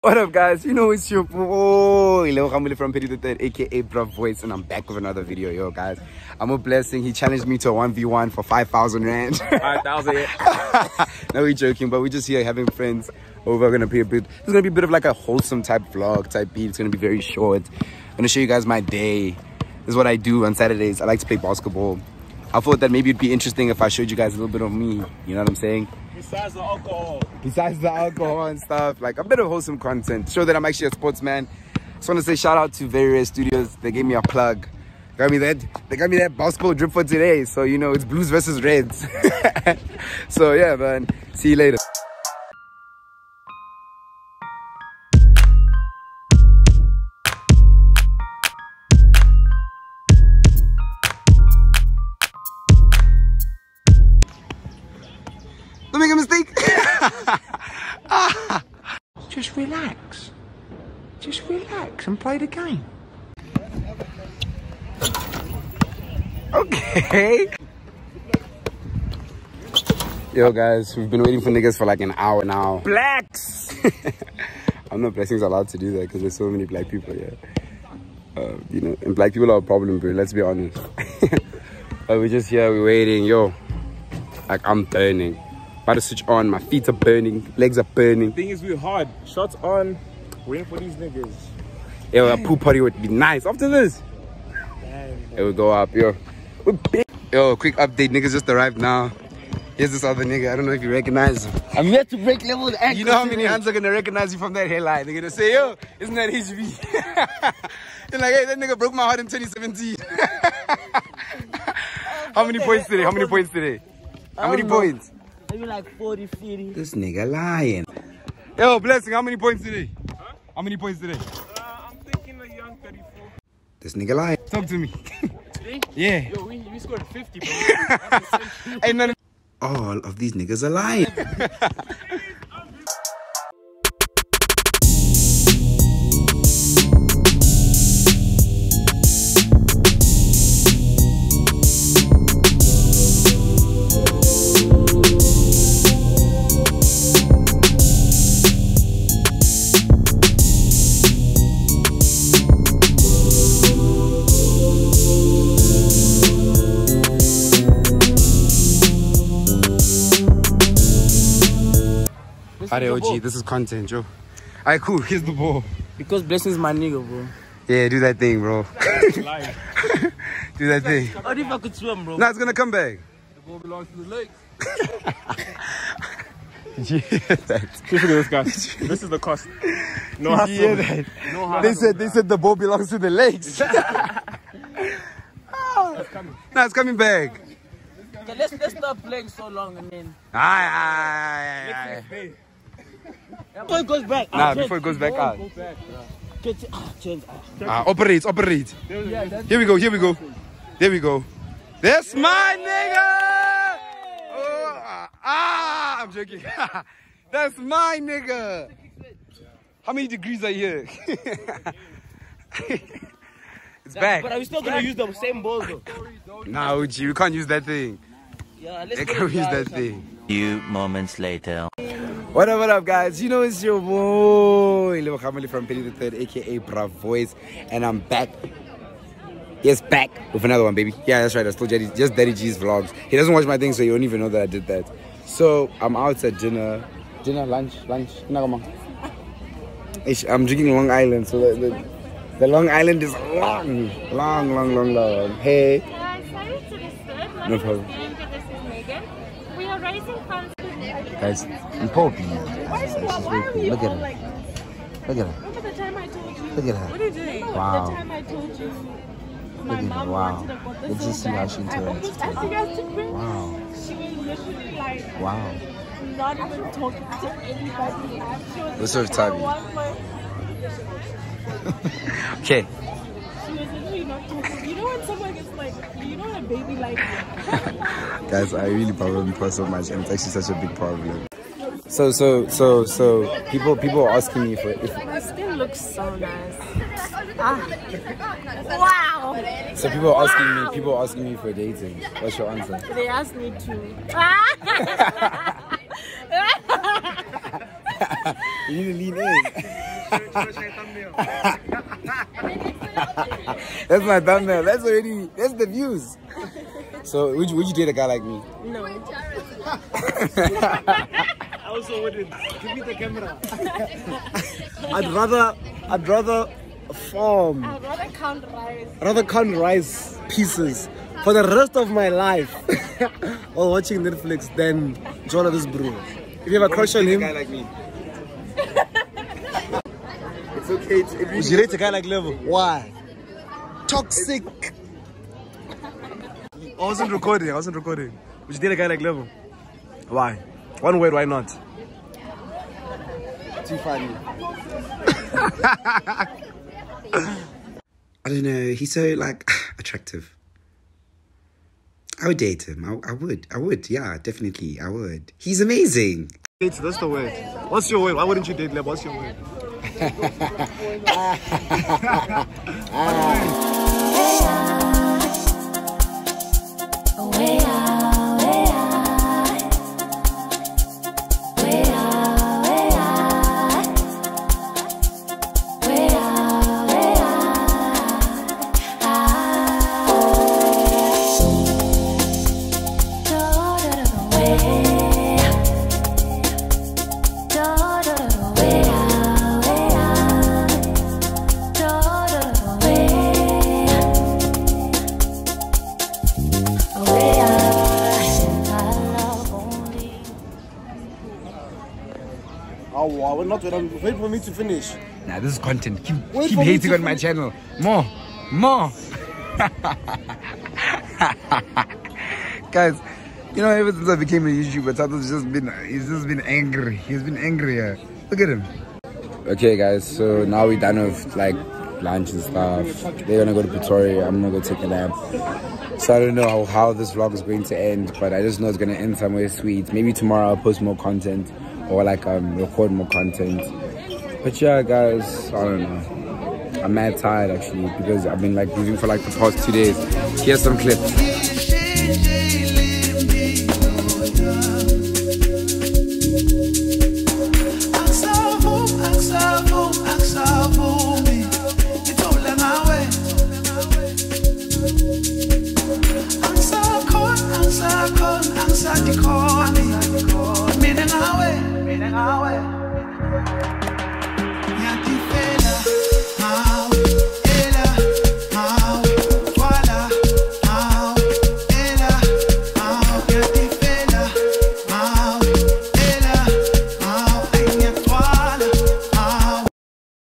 What up, guys? You know it's your boy Leo Gamule from Petty the Third, aka Bruv Voice, and I'm back with another video, yo, guys. I'm a blessing. He challenged me to a 1v1 for 5,000 rand. 5,000, yeah. no, we're joking, but we're just here having friends over. we're Gonna be a bit, it's gonna be a bit of like a wholesome type vlog type beat. It's gonna be very short. I'm gonna show you guys my day. This is what I do on Saturdays. I like to play basketball. I thought that maybe it'd be interesting if I showed you guys a little bit of me. You know what I'm saying? Besides the alcohol. Besides the alcohol and stuff, like a bit of wholesome content. Show that I'm actually a sportsman. Just want to say shout out to various studios. They gave me a plug. Got me that. They got me that basketball drip for today. So you know it's Blues versus Reds. so yeah, man. See you later. Just relax and play the game. Okay. Yo, guys, we've been waiting for niggas for like an hour now. Blacks! I'm not blessings allowed to do that because there's so many black people here. Uh, you know, and black people are a problem, bro. Let's be honest. but we're just here, we're waiting. Yo, like I'm burning. About to switch on. My feet are burning, legs are burning. Thing is, we're hard. Shots on. Waiting for these niggas. Yo, a pool party would be nice. After this, it would go up. Yo, yo, quick update. Niggas just arrived now. Here's this other nigga. I don't know if you recognize him. I'm here to break level and You know how many hands are gonna recognize you from that hairline? They're gonna say, yo, isn't that HB? You're like, hey, that nigga broke my heart in 2017. how many points today? How many points today? How many points? Maybe like 40, 50. This nigga lying. Yo, blessing, how many points today? How many points today? Uh, I'm thinking a young 34. This nigga lying. Talk to me. Today? yeah. Yo, we, we scored 50, bro. Ain't none of all of these niggas are lying. Alright, OG, this is content, Joe. Alright, cool. Here's the ball. Because Blessing's my nigga, bro. Yeah, do that thing, bro. Do that thing. What if I could swim, bro? Now it's gonna come back. The ball belongs to the lakes. Yeah, that. Look at this, guys. This is the cost. No Yeah, hassle. that. No hassle. They said they said the ball belongs to the lakes. now it's coming back. Okay, let's, let's stop playing so long and then. Aye, aye, aye, aye. Before it goes back. Nah, ah, change. before it goes back out. Change, ah, change. ah. Ah, operate, operate. Here we go, here we go. There we go. That's my nigga! Oh, ah, ah, I'm joking. That's my nigga. How many degrees are here? it's back. But are we still gonna use the same balls though? Nah, OG, we can't use that thing. Yeah, let's They can't use that thing. Few moments later. What up, what up, guys? You know it's your boy, Lil Family from Petty the Third, aka Brav Voice, and I'm back. Yes, back with another one, baby. Yeah, that's right. I still Daddy, just Daddy G's vlogs. He doesn't watch my thing, so he won't even know that I did that. So I'm out at dinner, dinner, lunch, lunch. No, come on. I'm drinking Long Island, so the, the, the Long Island is long, long, long, long, long. Hey, sorry to disturb. My No problem. is Bianca, this is Megan. We are raising funds to guys. I'm popping. Look at her. Look at her. Remember the time I told you? Look at her. What are you doing? Wow. The time I told you my Look at her. mom Wow. wanted to go this Let's just see how she I interacts almost with asked you guys to bring Wow. She was literally like Wow. not even talking to anybody. What's up? I okay. She was literally not talking. You know when someone gets like, you know when a baby like Guys, I really problem people so much, and it's actually such a big problem. So, so, so, so, people, people are asking me for if. My skin looks so nice. Ah. Wow. So people are asking me, people are asking me for dating. What's your answer? They asked me to. You need to lean in. That's my thumbnail. That's already that's the views. So would you, would you date a guy like me? No. I also wouldn't. Give me the camera. I'd rather, I'd rather farm, I'd rather count rice. rather count rice pieces for the rest of my life while watching Netflix than join this bro. If you have a crush on Date a him, guy like me. It's okay. It's, would you date a guy like Lebo? Why? Toxic. I wasn't recording. I wasn't recording. Would you date a guy like Lebo? Why? One word. Why not? too funny. I don't know. He's so like attractive. I would date him. I, I would. I would. Yeah, definitely. I would. He's amazing. That's the word. What's your word? Why wouldn't you date Lebo? What's your word? Oh, wow. We're not. Wait for me to finish. Nah, this is content. Keep, Wait keep hating on my channel. More. More. Guys, you know, ever since I became a YouTuber, Tato's just been, he's just been angry. He's been angrier. Look at him. Okay, guys, so now we're done with like lunch and stuff. They're gonna go to Pretoria. I'm gonna go take a nap. So I don't know how, how this vlog is going to end, but I just know it's gonna end somewhere sweet. Maybe tomorrow I'll post more content or like um, record more content. But yeah, guys, I don't know. I'm mad tired actually because I've been like moving for like the past two days. Here's some clips.